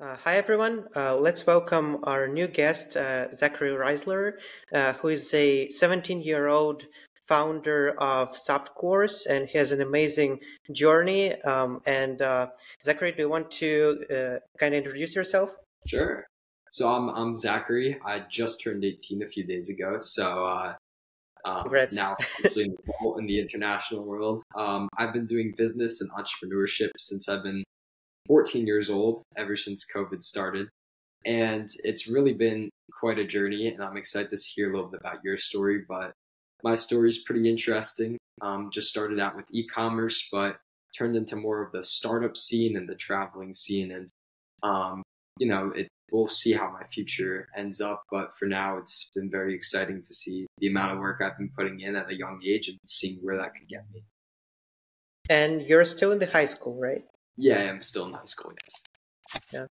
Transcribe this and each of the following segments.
Uh, hi, everyone. Uh, let's welcome our new guest, uh, Zachary Reisler, uh, who is a 17 year old founder of Softcourse, and he has an amazing journey. Um, and uh, Zachary, do you want to uh, kind of introduce yourself? Sure. So I'm I'm Zachary. I just turned 18 a few days ago. So uh, um, now actually in the international world. Um, I've been doing business and entrepreneurship since I've been 14 years old ever since COVID started. And it's really been quite a journey, and I'm excited to hear a little bit about your story. But my story is pretty interesting. Um, just started out with e commerce, but turned into more of the startup scene and the traveling scene. And, um, you know, it, we'll see how my future ends up. But for now, it's been very exciting to see the amount of work I've been putting in at a young age and seeing where that could get me. And you're still in the high school, right? Yeah, I'm still in high school, yes. Yeah.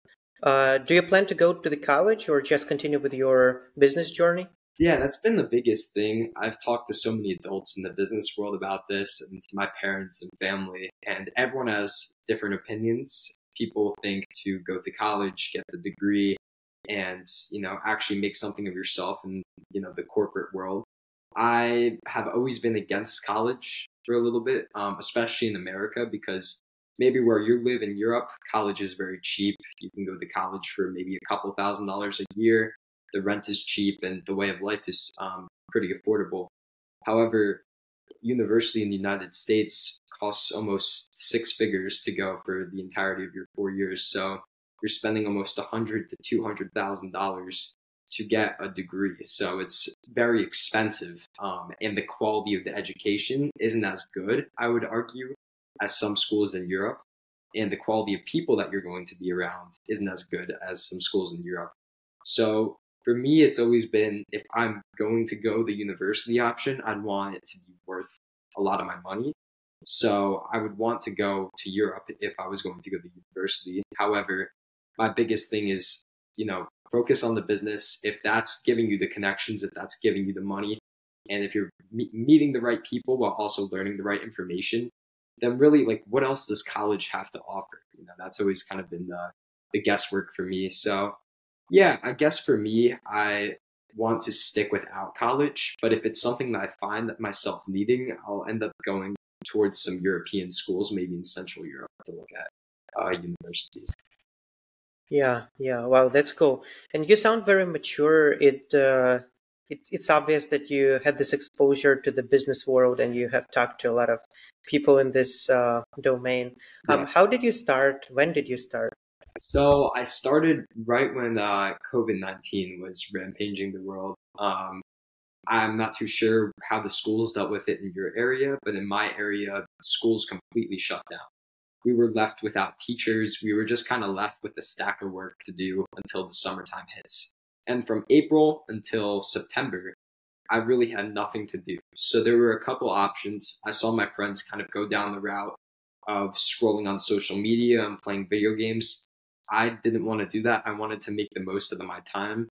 Uh, do you plan to go to the college or just continue with your business journey? Yeah, that's been the biggest thing. I've talked to so many adults in the business world about this and to my parents and family, and everyone has different opinions. People think to go to college, get the degree, and, you know, actually make something of yourself in, you know, the corporate world. I have always been against college for a little bit, um, especially in America, because maybe where you live in Europe, college is very cheap. You can go to college for maybe a couple thousand dollars a year. The rent is cheap and the way of life is um, pretty affordable. However, university in the United States costs almost six figures to go for the entirety of your four years. So you're spending almost a hundred to two hundred thousand dollars to get a degree. So it's very expensive, um, and the quality of the education isn't as good, I would argue, as some schools in Europe, and the quality of people that you're going to be around isn't as good as some schools in Europe. So for me, it's always been if I'm going to go the university option, I'd want it to be worth a lot of my money. So I would want to go to Europe if I was going to go to university. However, my biggest thing is, you know, focus on the business. If that's giving you the connections, if that's giving you the money, and if you're meeting the right people while also learning the right information, then really like what else does college have to offer? You know, that's always kind of been the the guesswork for me. So yeah, I guess for me, I want to stick without college, but if it's something that I find that myself needing, I'll end up going towards some European schools, maybe in Central Europe, to look at uh, universities. Yeah, yeah. Wow, that's cool. And you sound very mature. It uh, it, it's obvious that you had this exposure to the business world and you have talked to a lot of people in this uh, domain. Um, yeah. How did you start? When did you start? So I started right when uh, COVID 19 was rampaging the world. Um, I'm not too sure how the schools dealt with it in your area, but in my area, schools completely shut down. We were left without teachers. We were just kind of left with a stack of work to do until the summertime hits. And from April until September, I really had nothing to do. So there were a couple options. I saw my friends kind of go down the route of scrolling on social media and playing video games. I didn't want to do that. I wanted to make the most of my time.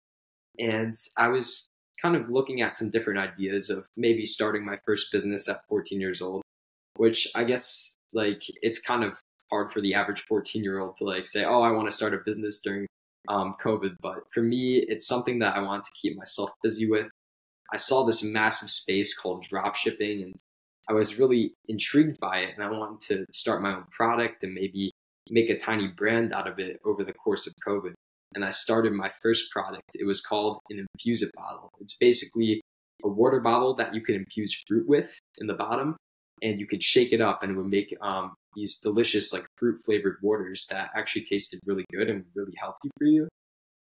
And I was kind of looking at some different ideas of maybe starting my first business at 14 years old, which I guess like it's kind of hard for the average 14 year old to like say, oh, I want to start a business during um, COVID. But for me, it's something that I want to keep myself busy with. I saw this massive space called drop shipping and I was really intrigued by it and I wanted to start my own product and maybe make a tiny brand out of it over the course of COVID. And I started my first product. It was called an Infuse-It bottle. It's basically a water bottle that you could infuse fruit with in the bottom and you could shake it up and it would make um, these delicious like fruit flavored waters that actually tasted really good and really healthy for you.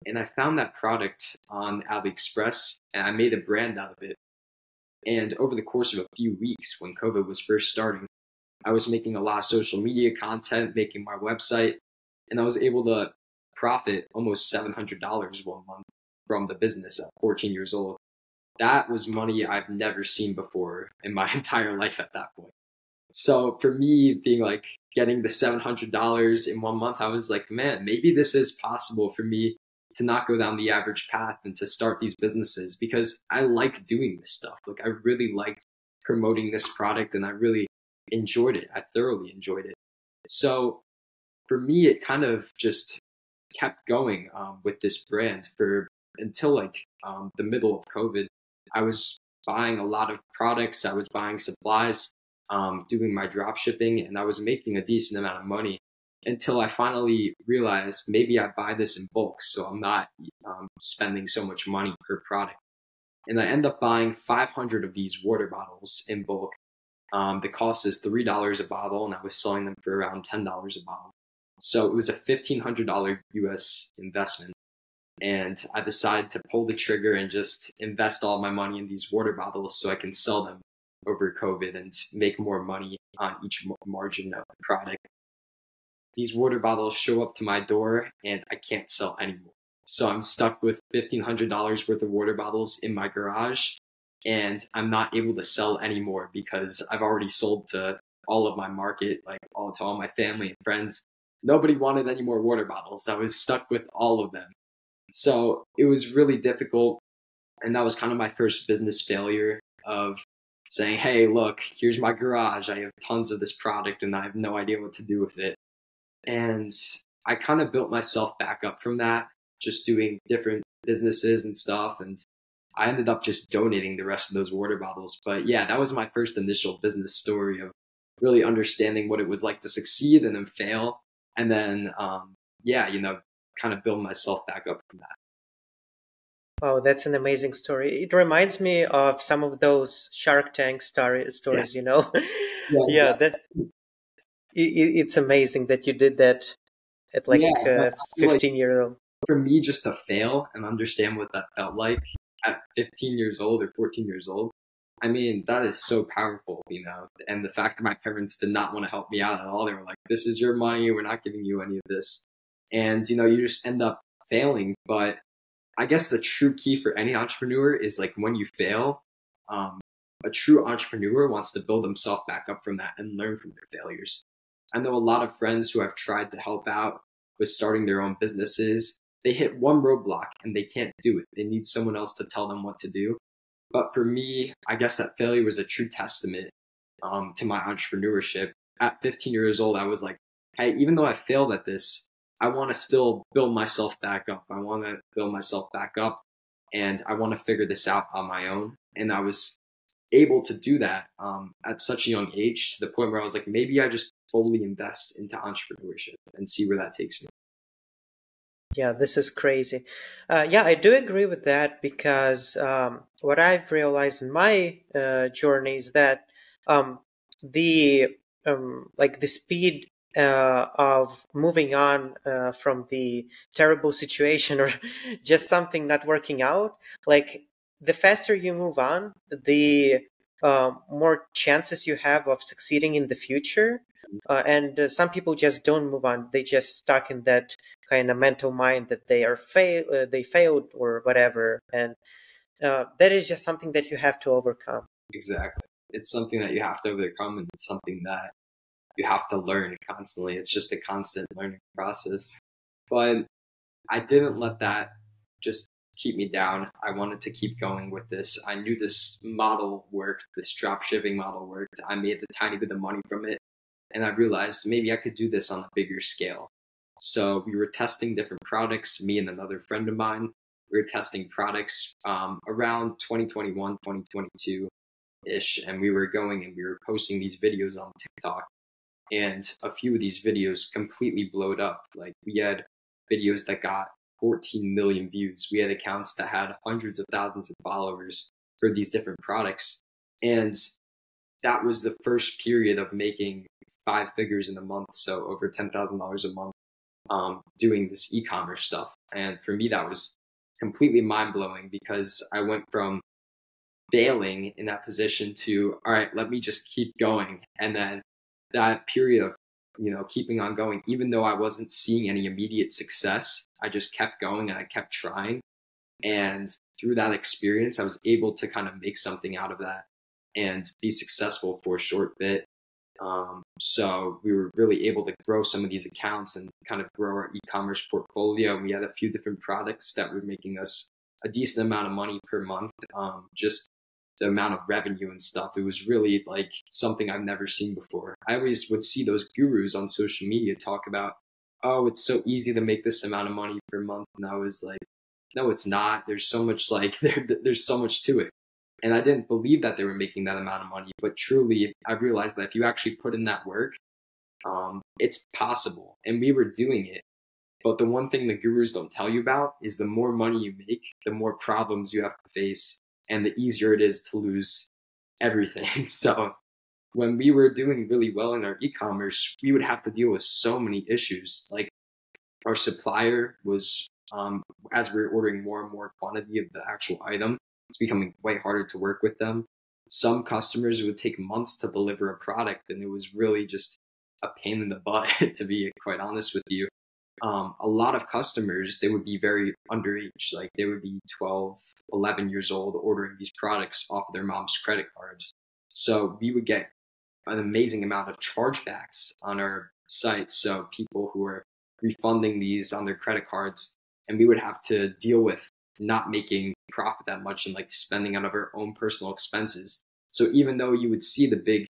And I found that product on AliExpress and I made a brand out of it. And over the course of a few weeks, when COVID was first starting, I was making a lot of social media content, making my website, and I was able to profit almost $700 one month from the business at 14 years old. That was money I've never seen before in my entire life at that point. So for me, being like getting the $700 in one month, I was like, man, maybe this is possible for me to not go down the average path and to start these businesses because I like doing this stuff. Like I really liked promoting this product and I really enjoyed it. I thoroughly enjoyed it. So for me, it kind of just kept going um, with this brand for until like um, the middle of COVID. I was buying a lot of products. I was buying supplies, um, doing my drop shipping, and I was making a decent amount of money until I finally realized maybe I buy this in bulk, so I'm not um, spending so much money per product. And I end up buying 500 of these water bottles in bulk. Um, the cost is $3 a bottle, and I was selling them for around $10 a bottle. So it was a $1,500 US investment. And I decided to pull the trigger and just invest all my money in these water bottles so I can sell them over COVID and make more money on each margin of the product. These water bottles show up to my door and I can't sell anymore. So I'm stuck with $1,500 worth of water bottles in my garage and I'm not able to sell anymore because I've already sold to all of my market, like all to all my family and friends. Nobody wanted any more water bottles. I was stuck with all of them. So it was really difficult. And that was kind of my first business failure of saying, hey, look, here's my garage. I have tons of this product and I have no idea what to do with it. And I kind of built myself back up from that, just doing different businesses and stuff. And I ended up just donating the rest of those water bottles. But yeah, that was my first initial business story of really understanding what it was like to succeed and then fail. And then, um, yeah, you know, kind of build myself back up from that. Wow, that's an amazing story. It reminds me of some of those Shark Tank story, stories, yeah. you know? Yeah, yeah that it, it's amazing that you did that at like yeah, uh, 15 like, years old. For me, just to fail and understand what that felt like at 15 years old or 14 years old, I mean, that is so powerful, you know? And the fact that my parents did not want to help me out at all, they were like, this is your money, we're not giving you any of this and you know you just end up failing but i guess the true key for any entrepreneur is like when you fail um, a true entrepreneur wants to build himself back up from that and learn from their failures. I know a lot of friends who have tried to help out with starting their own businesses. They hit one roadblock and they can't do it. They need someone else to tell them what to do. But for me i guess that failure was a true testament um, to my entrepreneurship. At 15 years old i was like hey even though i failed at this I want to still build myself back up. I want to build myself back up and I want to figure this out on my own. And I was able to do that um, at such a young age to the point where I was like, maybe I just fully invest into entrepreneurship and see where that takes me. Yeah, this is crazy. Uh, yeah, I do agree with that because um, what I've realized in my uh, journey is that um, the um, like the speed uh, of moving on uh, from the terrible situation or just something not working out like the faster you move on the uh, more chances you have of succeeding in the future. Uh, and uh, some people just don't move on. They just stuck in that kind of mental mind that they are fail uh, they failed or whatever. And that is just something that you have to overcome. Exactly. It's something that you have to overcome and it's something that you have to learn constantly. It's just a constant learning process. But I didn't let that just keep me down. I wanted to keep going with this. I knew this model worked, this drop shipping model worked. I made the tiny bit of money from it. And I realized maybe I could do this on a bigger scale. So we were testing different products, me and another friend of mine. We were testing products um, around 2021, 2022 ish. And we were going and we were posting these videos on TikTok and a few of these videos completely blowed up. Like we had videos that got 14 million views. We had accounts that had hundreds of thousands of followers for these different products. And that was the first period of making five figures in a month, so over $10,000 a month, um, doing this e commerce stuff. And for me, that was completely mind blowing because I went from failing in that position to, all right, let me just keep going. And then that period of you know keeping on going even though i wasn't seeing any immediate success i just kept going and i kept trying. And through that experience i was able to kind of make something out of that and be successful for a short bit. Um, so we were really able to grow some of these accounts and kind of grow our e-commerce portfolio. And we had a few different products that were making us a decent amount of money per month um, just the amount of revenue and stuff. It was really like something I've never seen before. I always would see those gurus on social media talk about, oh, it's so easy to make this amount of money per month. And I was like, no, it's not. There's so much like there, there's so much to it. And I didn't believe that they were making that amount of money. But truly, I realized that if you actually put in that work, um, it's possible. And we were doing it. But the one thing the gurus don't tell you about is the more money you make, the more problems you have to face, and the easier it is to lose everything. So when we were doing really well in our e-commerce, we would have to deal with so many issues. Like our supplier was, um, as we were ordering more and more quantity of the actual item, it's becoming way harder to work with them. Some customers would take months to deliver a product, and it was really just a pain in the butt, to be quite honest with you. Um, a lot of customers, they would be very underage, like they would be 12, 11 years old ordering these products off of their mom's credit cards. So we would get an amazing amount of chargebacks on our site. So people who are refunding these on their credit cards, and we would have to deal with not making profit that much and like spending out of our own personal expenses. So even though you would see the big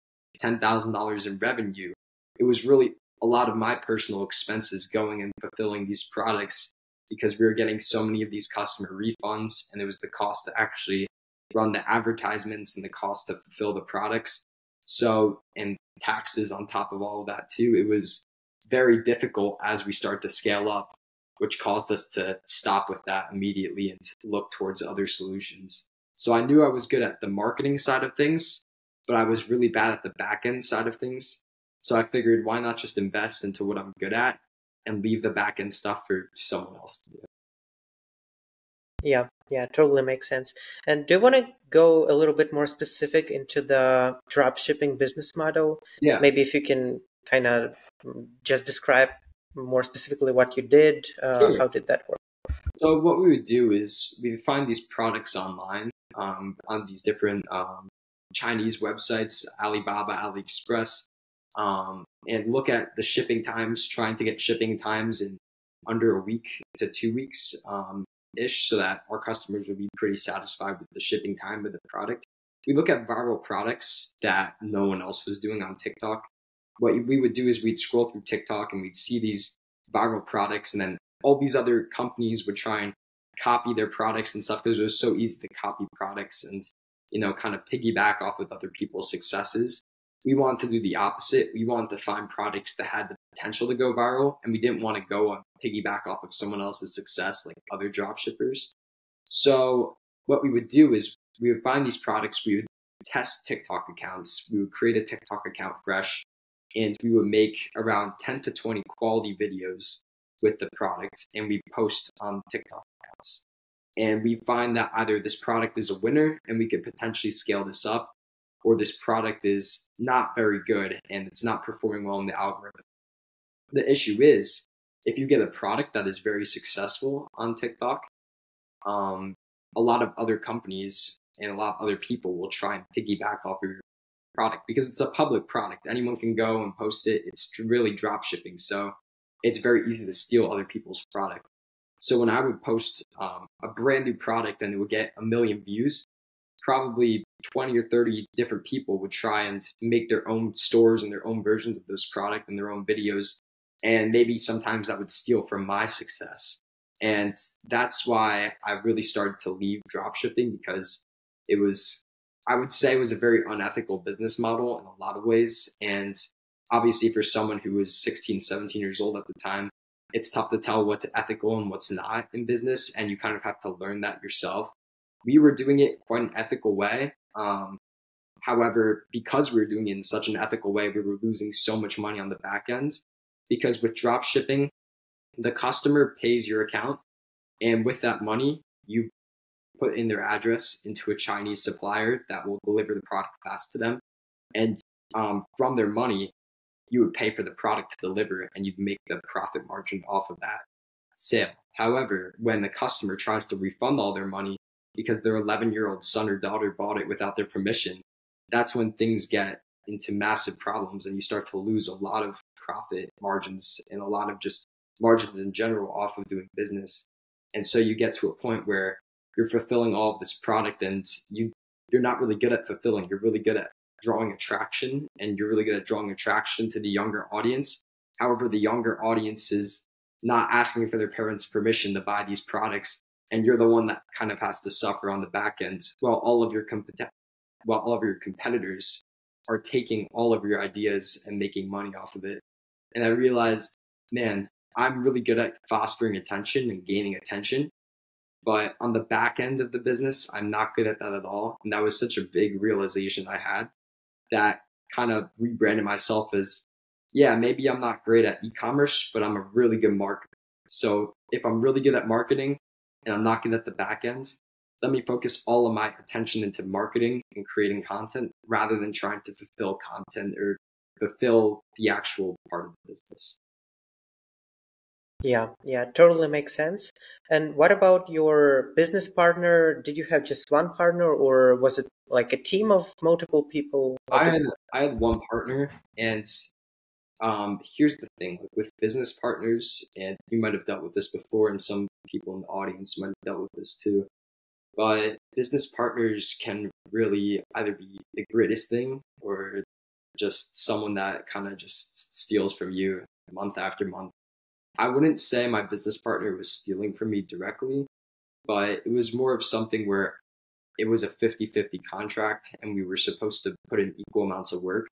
$10,000 in revenue, it was really a lot of my personal expenses going and fulfilling these products because we were getting so many of these customer refunds and it was the cost to actually run the advertisements and the cost to fulfill the products. So, and taxes on top of all of that too. It was very difficult as we start to scale up, which caused us to stop with that immediately and to look towards other solutions. So I knew I was good at the marketing side of things, but I was really bad at the back end side of things. So I figured why not just invest into what I'm good at and leave the back end stuff for someone else to do. Yeah, yeah, totally makes sense. And do you want to go a little bit more specific into the drop shipping business model? Yeah. Maybe if you can kind of just describe more specifically what you did, uh, sure. how did that work? So what we would do is we would find these products online um, on these different um, Chinese websites, Alibaba, AliExpress, um, and look at the shipping times, trying to get shipping times in under a week to two weeks um, ish, so that our customers would be pretty satisfied with the shipping time of the product. We look at viral products that no one else was doing on TikTok. What we would do is we'd scroll through TikTok and we'd see these viral products, and then all these other companies would try and copy their products and stuff because it was so easy to copy products and you know kind of piggyback off of other people's successes we wanted to do the opposite. We wanted to find products that had the potential to go viral, and we didn't want to go on piggyback off of someone else's success like other drop shippers. So what we would do is we would find these products, we would test TikTok accounts, we would create a TikTok account fresh, and we would make around 10 to 20 quality videos with the product, and we post on TikTok accounts. And we find that either this product is a winner and we could potentially scale this up, or this product is not very good and it's not performing well in the algorithm. The issue is if you get a product that is very successful on TikTok, um, a lot of other companies and a lot of other people will try and piggyback off your product because it's a public product. Anyone can go and post it. It's really drop shipping. So it's very easy to steal other people's product. So when I would post um, a brand new product and it would get a million views, probably 20 or 30 different people would try and make their own stores and their own versions of this product and their own videos. And maybe sometimes that would steal from my success. And that's why I really started to leave dropshipping because it was, I would say, was a very unethical business model in a lot of ways. And obviously, for someone who was 16, 17 years old at the time, it's tough to tell what's ethical and what's not in business. And you kind of have to learn that yourself we were doing it quite an ethical way. Um, however, because we were doing it in such an ethical way, we were losing so much money on the back end because with drop shipping, the customer pays your account, and with that money, you put in their address into a Chinese supplier that will deliver the product fast to them. And um, from their money, you would pay for the product to deliver and you'd make the profit margin off of that sale. However, when the customer tries to refund all their money, because their 11 year old son or daughter bought it without their permission, that's when things get into massive problems and you start to lose a lot of profit margins and a lot of just margins in general off of doing business. And so you get to a point where you're fulfilling all of this product and you you're not really good at fulfilling. You're really good at drawing attraction and you're really good at drawing attraction to the younger audience. However, the younger audience is not asking for their parents' permission to buy these products, and you're the one that kind of has to suffer on the back end while all of your while all of your competitors are taking all of your ideas and making money off of it. And I realized, man, I'm really good at fostering attention and gaining attention. But on the back end of the business, I'm not good at that at all. And that was such a big realization I had that kind of rebranded myself as, yeah, maybe I'm not great at e-commerce, but I'm a really good marketer. So if I'm really good at marketing and I'm not good at the back end, let me focus all of my attention into marketing and creating content rather than trying to fulfill content or fulfill the actual part of the business. Yeah, yeah, totally makes sense. And what about your business partner? Did you have just one partner or was it like a team of multiple people? I had I had one partner and um here's the thing with business partners and you might have dealt with this before in some people in the audience might have dealt with this too. But business partners can really either be the greatest thing or just someone that kind of just steals from you month after month. I wouldn't say my business partner was stealing from me directly, but it was more of something where it was a 50 50 contract and we were supposed to put in equal amounts of work.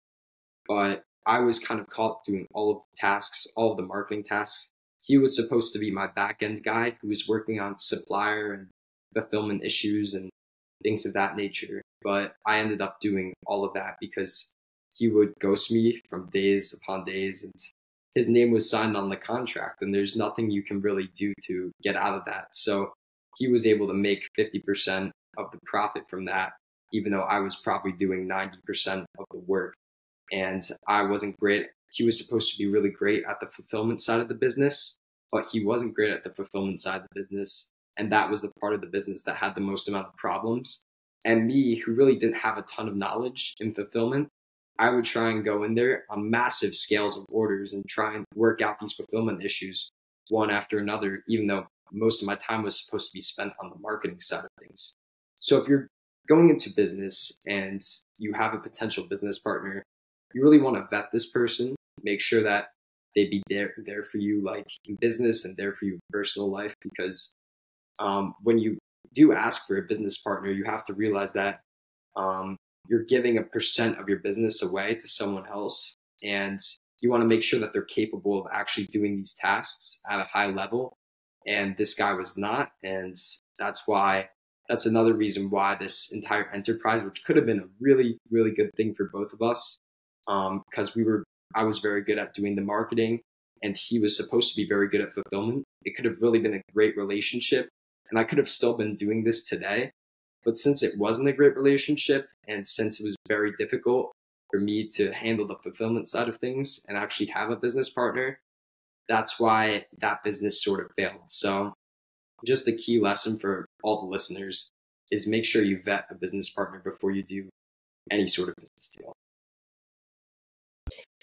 But I was kind of caught doing all of the tasks, all of the marketing tasks. He was supposed to be my back end guy who was working on supplier and fulfillment issues and things of that nature. But I ended up doing all of that because he would ghost me from days upon days and his name was signed on the contract and there's nothing you can really do to get out of that. So he was able to make 50% of the profit from that, even though I was probably doing 90% of the work. And I wasn't great. He was supposed to be really great at the fulfillment side of the business, but he wasn't great at the fulfillment side of the business. And that was the part of the business that had the most amount of problems. And me, who really didn't have a ton of knowledge in fulfillment, I would try and go in there on massive scales of orders and try and work out these fulfillment issues one after another, even though most of my time was supposed to be spent on the marketing side of things. So if you're going into business and you have a potential business partner, you really want to vet this person, make sure that they be there there for you like in business and there for you in personal life because um, when you do ask for a business partner, you have to realize that um, you're giving a percent of your business away to someone else and you want to make sure that they're capable of actually doing these tasks at a high level and this guy was not and that's why that's another reason why this entire enterprise which could have been a really really good thing for both of us because um, we were i was very good at doing the marketing and he was supposed to be very good at fulfillment it could have really been a great relationship and i could have still been doing this today but since it wasn't a great relationship and since it was very difficult for me to handle the fulfillment side of things and actually have a business partner, that's why that business sort of failed. So, just a key lesson for all the listeners is make sure you vet a business partner before you do any sort of business deal.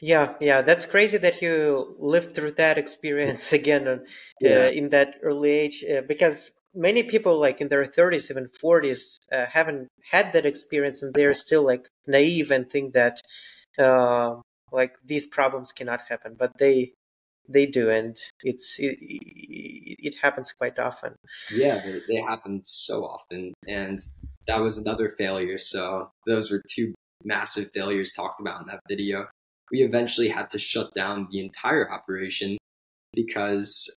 Yeah, yeah, that's crazy that you lived through that experience again uh, yeah. in that early age uh, because many people like in their 30s even 40s uh, haven't had that experience and they're still like naive and think that uh, like these problems cannot happen but they they do and it's it, it happens quite often yeah they, they happen so often and that was another failure so those were two massive failures talked about in that video we eventually had to shut down the entire operation because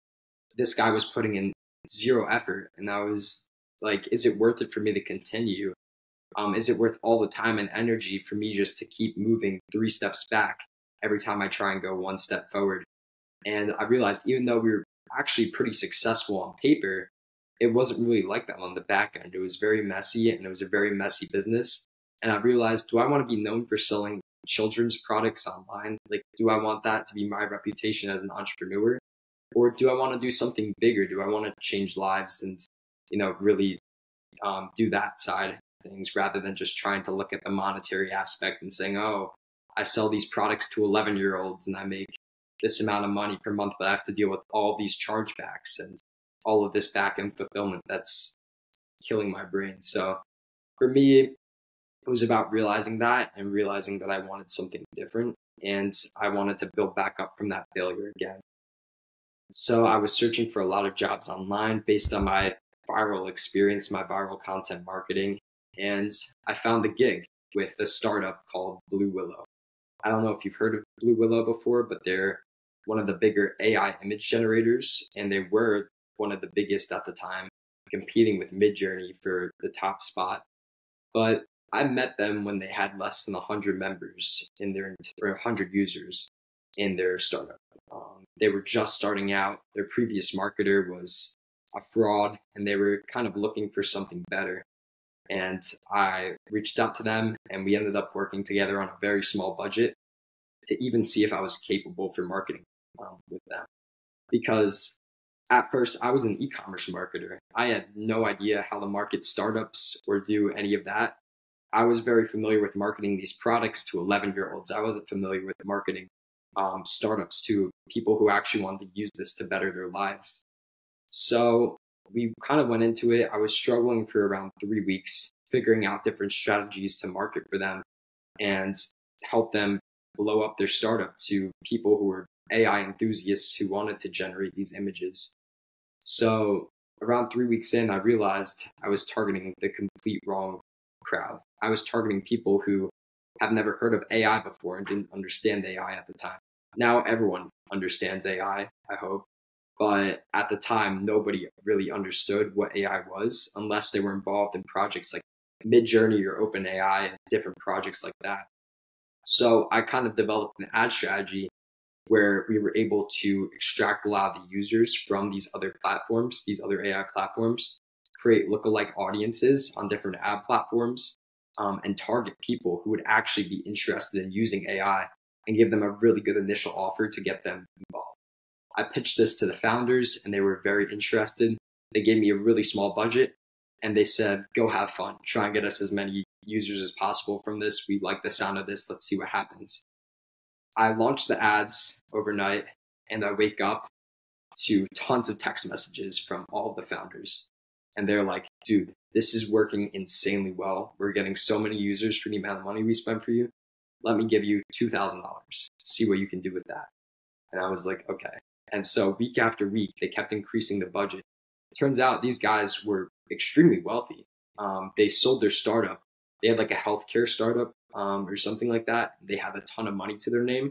this guy was putting in zero effort. And I was like, is it worth it for me to continue? Um, is it worth all the time and energy for me just to keep moving three steps back every time I try and go one step forward? And I realized even though we were actually pretty successful on paper, it wasn't really like that on the back end. It was very messy and it was a very messy business. And I realized, do I want to be known for selling children's products online? Like, do I want that to be my reputation as an entrepreneur? or do I want to do something bigger? Do I want to change lives and you know really um, do that side of things rather than just trying to look at the monetary aspect and saying, oh, I sell these products to 11 year olds and I make this amount of money per month, but I have to deal with all these chargebacks and all of this back end fulfillment that's killing my brain. So for me, it was about realizing that and realizing that I wanted something different and I wanted to build back up from that failure again. So I was searching for a lot of jobs online based on my viral experience, my viral content marketing, and I found a gig with a startup called Blue Willow. I don't know if you've heard of Blue Willow before, but they're one of the bigger AI image generators, and they were one of the biggest at the time, competing with Midjourney for the top spot. But I met them when they had less than 100 members in their or 100 users in their startup. Um, they were just starting out. Their previous marketer was a fraud, and they were kind of looking for something better. And I reached out to them, and we ended up working together on a very small budget to even see if I was capable for marketing um, with them. Because at first, I was an e commerce marketer. I had no idea how to market startups or do any of that. I was very familiar with marketing these products to 11 year olds. I wasn't familiar with marketing um, startups to people who actually wanted to use this to better their lives. So we kind of went into it. I was struggling for around three weeks, figuring out different strategies to market for them and help them blow up their startup to people who were AI enthusiasts who wanted to generate these images. So around three weeks in, I realized I was targeting the complete wrong crowd. I was targeting people who have never heard of AI before and didn't understand AI at the time. Now everyone understands AI, I hope. But at the time, nobody really understood what AI was unless they were involved in projects like Midjourney or OpenAI and different projects like that. So I kind of developed an ad strategy where we were able to extract a lot of the users from these other platforms, these other AI platforms, create lookalike audiences on different ad platforms, um, and target people who would actually be interested in using AI and give them a really good initial offer to get them involved. I pitched this to the founders and they were very interested. They gave me a really small budget and they said, go have fun, try and get us as many users as possible from this. We like the sound of this. Let's see what happens. I launched the ads overnight and I wake up to tons of text messages from all of the founders. And they're like, dude, this is working insanely well. We're getting so many users for the amount of money we spend for you. Let me give you $2,000. See what you can do with that. And I was like, okay. And so week after week, they kept increasing the budget. It turns out these guys were extremely wealthy. Um, they sold their startup. They had like a healthcare startup um, or something like that. They had a ton of money to their name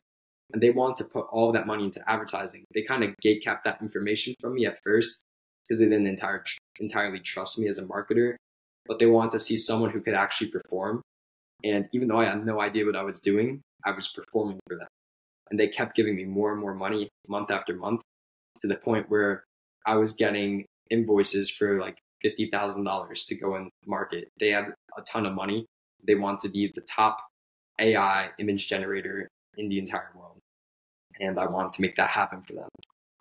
and they wanted to put all that money into advertising. They kind of gate capped that information from me at first because they didn't entire, entirely trust me as a marketer, but they wanted to see someone who could actually perform. And even though I had no idea what I was doing, I was performing for them and they kept giving me more and more money month after month to the point where I was getting invoices for like fifty thousand dollars to go and market. They had a ton of money. They want to be the top AI image generator in the entire world. And I wanted to make that happen for them.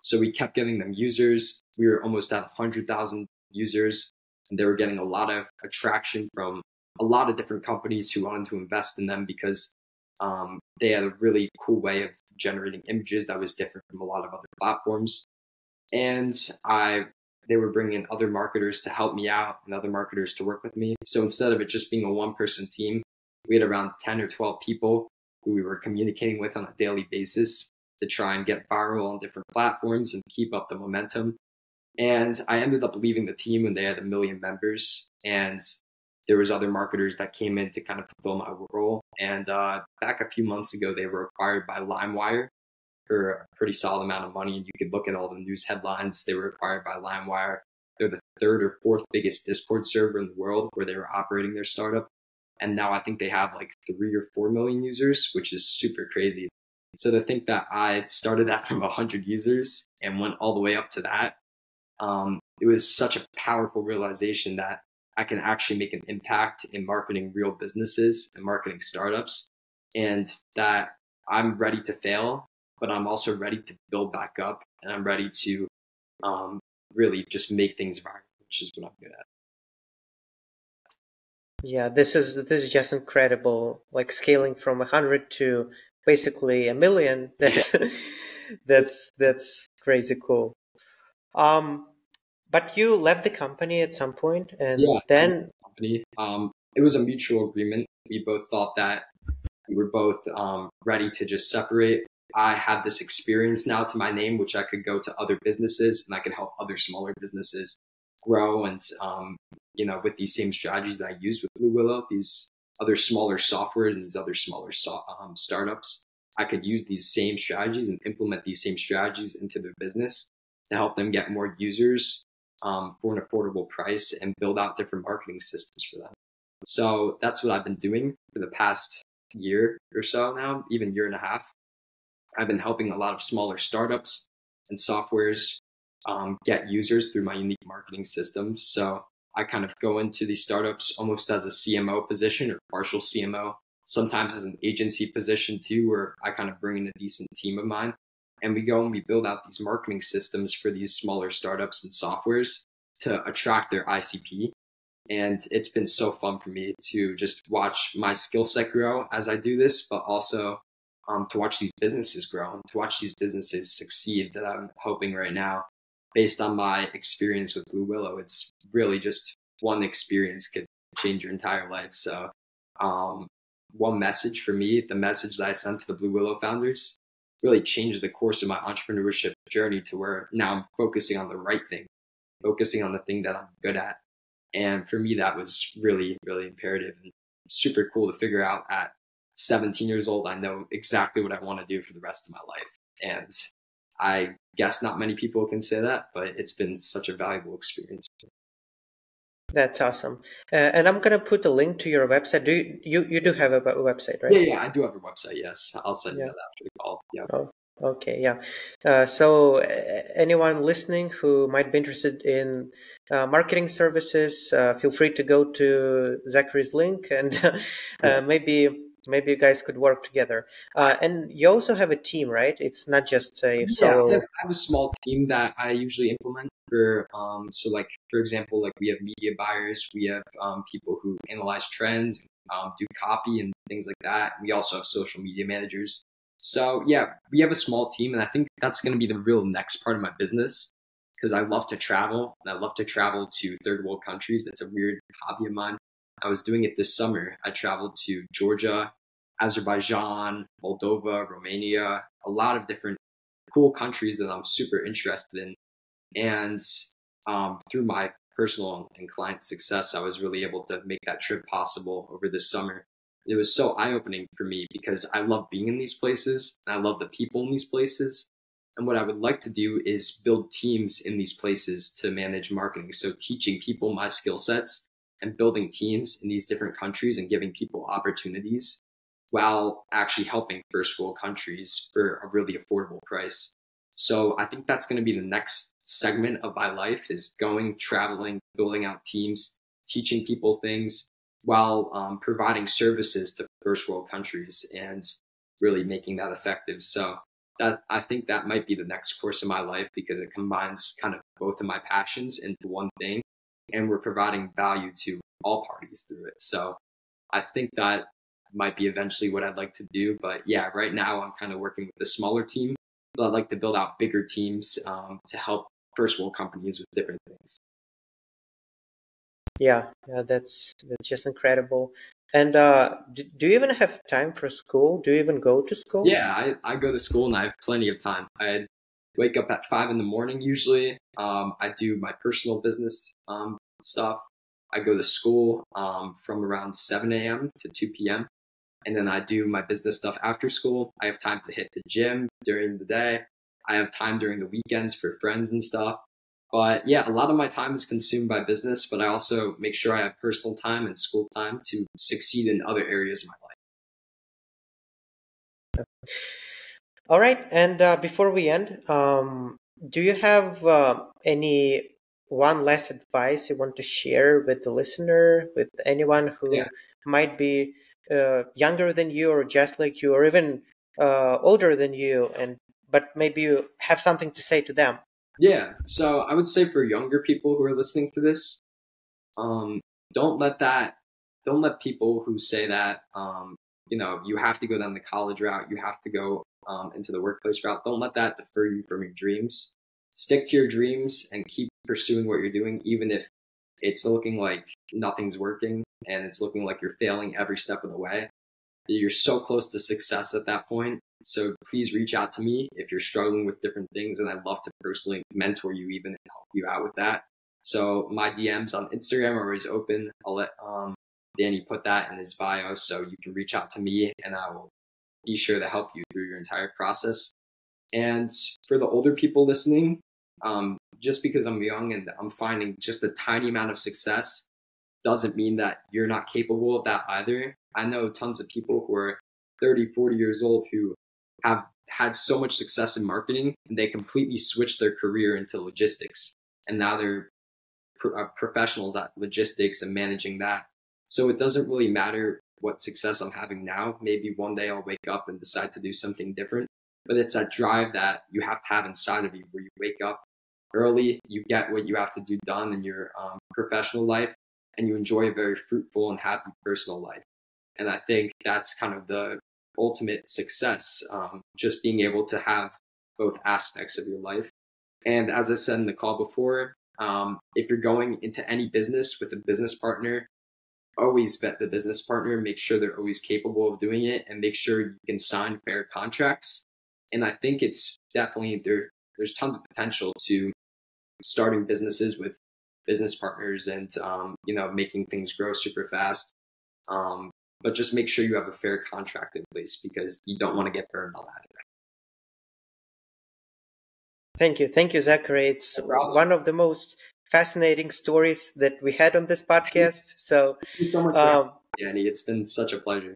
So we kept getting them users. We were almost at 100,000 users, and they were getting a lot of attraction from a lot of different companies who wanted to invest in them because um, they had a really cool way of generating images that was different from a lot of other platforms. And I they were bringing in other marketers to help me out and other marketers to work with me. So instead of it just being a one person team, we had around 10 or 12 people who we were communicating with on a daily basis to try and get viral on different platforms and keep up the momentum. And I ended up leaving the team when they had a million members. And there was other marketers that came in to kind of fulfill my role. And uh, back a few months ago, they were acquired by LimeWire for a pretty solid amount of money. And you could look at all the news headlines. They were acquired by LimeWire. They're the third or fourth biggest Discord server in the world where they were operating their startup. And now I think they have like three or four million users, which is super crazy. So to think that I started that from 100 users and went all the way up to that, um, it was such a powerful realization that I can actually make an impact in marketing real businesses and marketing startups, and that I'm ready to fail, but I'm also ready to build back up, and I'm ready to um, really just make things viral, which is what I'm good at. Yeah, this is this is just incredible. Like scaling from a hundred to basically a million. That's that's that's crazy cool. Um, but you left the company at some point, and yeah, then company. Um, it was a mutual agreement. We both thought that We were both um, ready to just separate. I had this experience now to my name, which I could go to other businesses and I could help other smaller businesses grow. And, um, you know, with these same strategies that I use with Blue Willow, these other smaller softwares and these other smaller so, um, startups, I could use these same strategies and implement these same strategies into their business to help them get more users um, for an affordable price and build out different marketing systems for them. So that's what I've been doing for the past year or so now, even year and a half. I've been helping a lot of smaller startups and softwares um, get users through my unique marketing system. So I kind of go into these startups almost as a CMO position or partial CMO, sometimes as an agency position too, where I kind of bring in a decent team of mine. And we go and we build out these marketing systems for these smaller startups and softwares to attract their ICP. And it's been so fun for me to just watch my skill set grow as I do this, but also um, to watch these businesses grow and to watch these businesses succeed that I'm hoping right now, based on my experience with Blue Willow, it's really just one experience could change your entire life. So, um, one message for me, the message that I sent to the Blue Willow founders, really changed the course of my entrepreneurship journey to where now I'm focusing on the right thing, focusing on the thing that I'm good at. And for me, that was really, really imperative and super cool to figure out at 17 years old, I know exactly what I want to do for the rest of my life. And I guess not many people can say that, but it's been such a valuable experience. That's awesome. Uh, and I'm gonna put a link to your website. Do you you, you do have a website, right? Yeah, yeah, I do have a website. Yes, I'll send yeah. you that after the call. Yeah. Oh, okay, yeah. Uh, so uh, anyone listening who might be interested in uh, marketing services, uh, feel free to go to Zachary's link and uh, maybe maybe you guys could work together. Uh, and you also have a team, right? It's not just a solo. Yeah, I have a small team that I usually implement for. Um, so, like for example, like we have media buyers, we have um, people who analyze trends, um, do copy and things like that. We also have social media managers. So yeah, we have a small team, and I think that's going to be the real next part of my business because I love to travel and I love to travel to third world countries. That's a weird hobby of mine. I was doing it this summer. I traveled to Georgia, Azerbaijan, Moldova, Romania, a lot of different cool countries that I'm super interested in. And um, through my personal and client success, I was really able to make that trip possible over this summer. It was so eye opening for me because I love being in these places. and I love the people in these places. And what I would like to do is build teams in these places to manage marketing. So teaching people my skill sets and building teams in these different countries and giving people opportunities while actually helping first world countries for a really affordable price. So I think that's going to be the next segment of my life is going, traveling, building out teams, teaching people things while um, providing services to first world countries and really making that effective. So that I think that might be the next course of my life because it combines kind of both of my passions into one thing and we're providing value to all parties through it. So I think that might be eventually what I'd like to do. But yeah, right now I'm kind of working with a smaller team, but I'd like to build out bigger teams um, to help first world companies with different things. Yeah, yeah, that's that's just incredible. And uh, do, do you even have time for school? Do you even go to school? Yeah, I, I go to school and I have plenty of time. I wake up at five in the morning usually. Um, I do my personal business um, stuff. I go to school um, from around 7 a.m. to 2 p.m. And then I do my business stuff after school. I have time to hit the gym during the day. I have time during the weekends for friends and stuff. But yeah, a lot of my time is consumed by business, but I also make sure I have personal time and school time to succeed in other areas of my life. All right. And uh, before we end, um, do you have uh, any one last advice you want to share with the listener, with anyone who yeah. might be uh, younger than you or just like you or even uh, older than you and but maybe you have something to say to them yeah so i would say for younger people who are listening to this um, don't let that don't let people who say that um, you know you have to go down the college route you have to go um, into the workplace route don't let that defer you from your dreams stick to your dreams and keep pursuing what you're doing even if it's looking like nothing's working and it's looking like you're failing every step of the way. you're so close to success at that point. So please reach out to me if you're struggling with different things, and I'd love to personally mentor you, even help you out with that. So my DMs on Instagram are always open. I'll let um, Danny put that in his bio, so you can reach out to me, and I will be sure to help you through your entire process. And for the older people listening, um, just because I'm young and I'm finding just a tiny amount of success doesn't mean that you're not capable of that either. I know tons of people who are 30, 40 years old who have had so much success in marketing and they completely switched their career into logistics. And now they're pro- uh, professionals at logistics and managing that. So it doesn't really matter what success I'm having now. Maybe one day I'll wake up and decide to do something different. But it's that drive that you have to have inside of you where you wake up early, you get what you have to do done in your um, professional life, and you enjoy a very fruitful and happy personal life. And I think that's kind of the ultimate success, um, just being able to have both aspects of your life. And as I said in the call before, um, if you're going into any business with a business partner, always vet the business partner, make sure they're always capable of doing it, and make sure you can sign fair contracts. And I think it's definitely there. There's tons of potential to starting businesses with business partners and um, you know making things grow super fast. Um, but just make sure you have a fair contract in place because you don't want to get burned on that. Thank you, thank you, Zachary. It's no one of the most fascinating stories that we had on this podcast. So, thank you so much, um, Danny. It's been such a pleasure.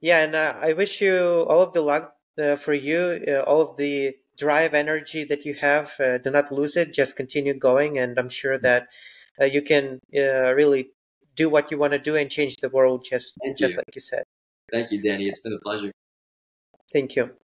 Yeah, and uh, I wish you all of the luck uh, for you, uh, all of the drive, energy that you have. Uh, do not lose it. Just continue going, and I'm sure that uh, you can uh, really do what you want to do and change the world. Just, Thank just you. like you said. Thank you, Danny. It's been a pleasure. Thank you.